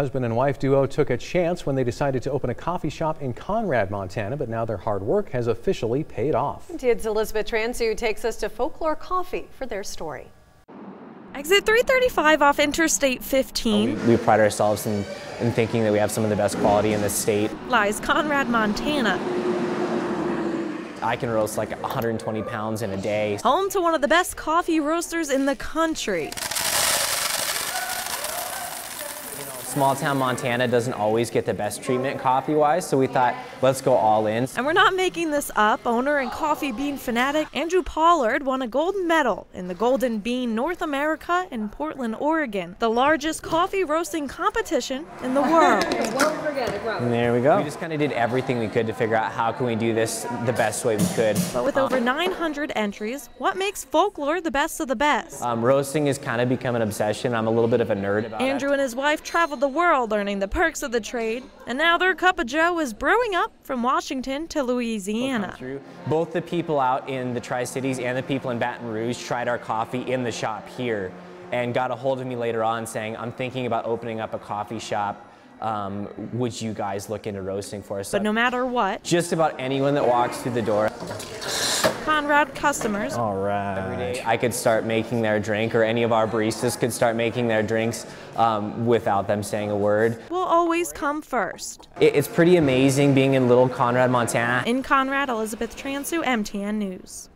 Husband and wife duo took a chance when they decided to open a coffee shop in Conrad, Montana, but now their hard work has officially paid off. TID's Elizabeth Transu takes us to Folklore Coffee for their story. Exit 335 off Interstate 15. We, we pride ourselves in, in thinking that we have some of the best quality in the state. Lies Conrad, Montana. I can roast like 120 pounds in a day. Home to one of the best coffee roasters in the country. Small town Montana doesn't always get the best treatment coffee wise, so we thought let's go all in. And we're not making this up. Owner and coffee bean fanatic Andrew Pollard won a gold medal in the Golden Bean North America in Portland, Oregon, the largest coffee roasting competition in the world. And there we go. We just kind of did everything we could to figure out how can we do this the best way we could. But with over 900 entries, what makes folklore the best of the best? Um, roasting has kind of become an obsession. I'm a little bit of a nerd about Andrew it. and his wife traveled the world learning the perks of the trade, and now their cup of joe is brewing up from Washington to Louisiana. Both the people out in the Tri-Cities and the people in Baton Rouge tried our coffee in the shop here and got a hold of me later on saying, I'm thinking about opening up a coffee shop. Um, would you guys look into roasting for us? But no matter what, just about anyone that walks through the door. Conrad customers. All right. Every day I could start making their drink, or any of our baristas could start making their drinks um, without them saying a word. We'll always come first. It, it's pretty amazing being in Little Conrad, Montana. In Conrad, Elizabeth Transu, MTN News.